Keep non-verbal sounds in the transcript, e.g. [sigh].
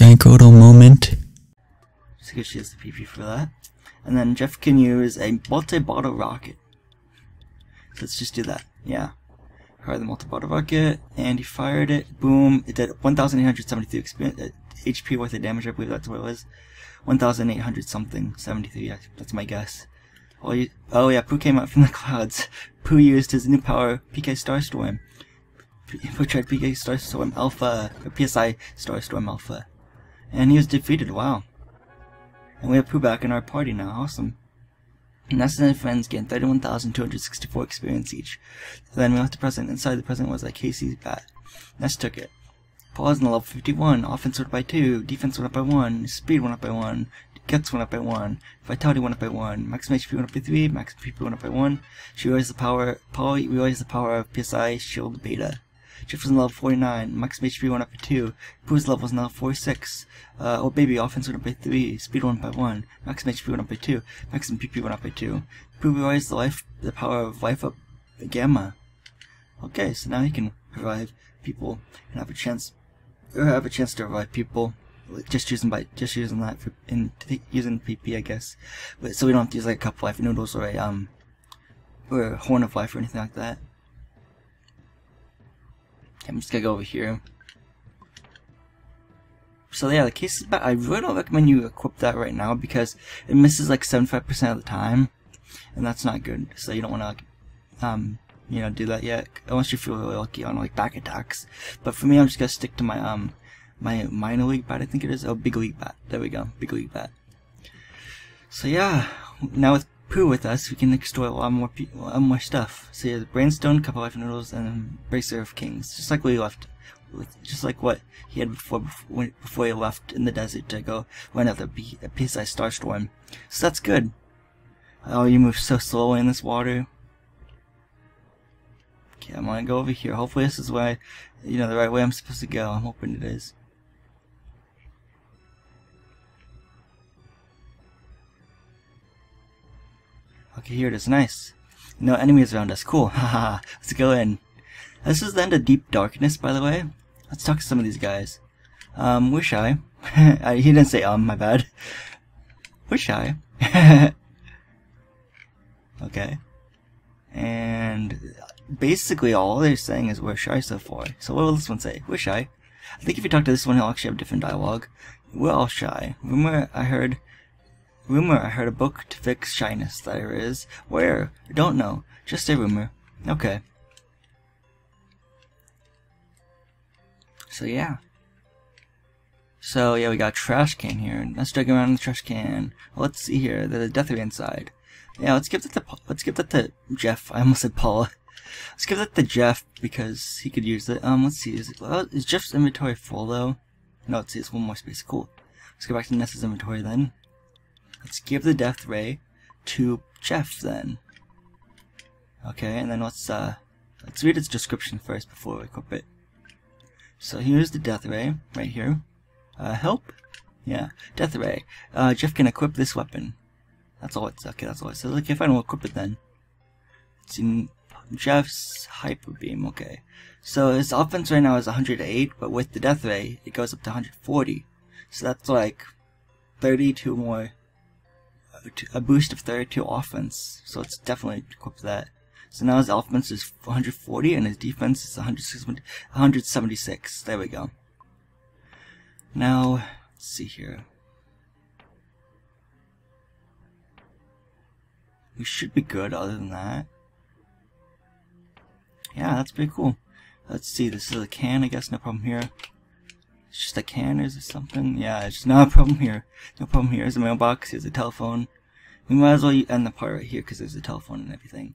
Jankodo moment. Just because she has the PP for that. And then Jeff can use a multi-bottle rocket. Let's just do that. Yeah. Fire the multi-bottle rocket, and he fired it. Boom! It did 1,873 uh, HP worth of damage. I believe that's what it was. 1,800 something, 73. That's my guess. Oh, you, oh yeah, Poo came out from the [laughs] clouds. Poo used his new power, PK Starstorm. Poo [laughs] tried PK Starstorm Alpha, or PSI Starstorm Alpha. And he was defeated, wow. And we have Poo back in our party now, awesome. And Nessa and friends gain 31,264 experience each. Then we left the present. Inside the present was like Casey's bat. Ness took it. Paul's in the level 51. Offense went up by 2. Defense went up by 1. Speed went up by 1. Guts went up by 1. Vitality went up by 1. Maximum HP went up by 3. Maximum PP went up by 1. She always the power. Paul realized the power of PSI Shield Beta. Jeff was in level 49. Maximum HP went up by 2. Poo's level was now 46. Uh, oh baby, offense went up by 3. Speed went up by 1. Maximum HP went up by 2. Maximum PP went up by 2. Poo realized the life, the power of life up gamma. Okay, so now he can revive people and have a chance, or have a chance to revive people. Just using by just using that for in using PP, I guess. But so we don't have to use like a cup of life noodles or a um or a horn of life or anything like that. I'm just gonna go over here. So yeah, the Casey's bat. I really don't recommend you equip that right now because it misses like 75% of the time, and that's not good. So you don't want to, um, you know, do that yet unless you feel really lucky on like back attacks. But for me, I'm just gonna stick to my um, my minor league bat. I think it is. Oh, big league bat. There we go, big league bat. So yeah, now with Poo with us, we can extort a lot more, a lot more stuff. So yeah, Brainstone, Cup of Life Noodles, and Bracer of Kings, just like we left, with, just like what he had before, before, before he left in the desert to go run out the B, PSI Starstorm. So that's good. Oh, you move so slowly in this water. Okay, I'm gonna go over here. Hopefully this is why, you know, the right way I'm supposed to go. I'm hoping it is. Okay, here it is. Nice. No enemies around us. Cool. [laughs] Haha. Let's go in. This is the end of Deep Darkness, by the way. Let's talk to some of these guys. Um, wish I. [laughs] he didn't say um, my bad. Wish I. [laughs] okay. And basically all they're saying is wish I so far. So what will this one say? Wish I. I think if you talk to this one, he'll actually have different dialogue. We're all shy. Rumor I heard Rumor I heard a book to fix shyness. There is. Where? I don't know. Just a rumor. Okay. So yeah. So yeah, we got trash can here. Let's drag around in the trash can. Let's see here. There's a death ray inside. Yeah, let's give that to let's give that to Jeff. I almost said Paula. [laughs] Let's give that to Jeff because he could use it. Um, let's see. Is, it, is Jeff's inventory full though? No, let's see. It's one more space. Cool. Let's go back to Nessa's inventory then. Let's give the death ray to Jeff then. Okay, and then let's uh let's read its description first before we equip it. So here's the death ray right here. Uh, help? Yeah, death ray. Uh, Jeff can equip this weapon. That's all it's okay. That's all it says. Okay, fine. We'll equip it then. It's in Jeff's hyper beam. Okay, so his offense right now is 108, but with the death ray, it goes up to 140. So that's like 32 more a boost of 32 offense, so it's definitely equipped that. So now his offense is 140 and his defense is 176. There we go. Now, let's see here. We should be good other than that. Yeah, that's pretty cool. Let's see, this is a can, I guess, no problem here. It's just a can, is it something? Yeah, it's just not a [laughs] problem here. No problem here. Here's a mailbox, here's a telephone. We might as well end the part right here because there's a telephone and everything.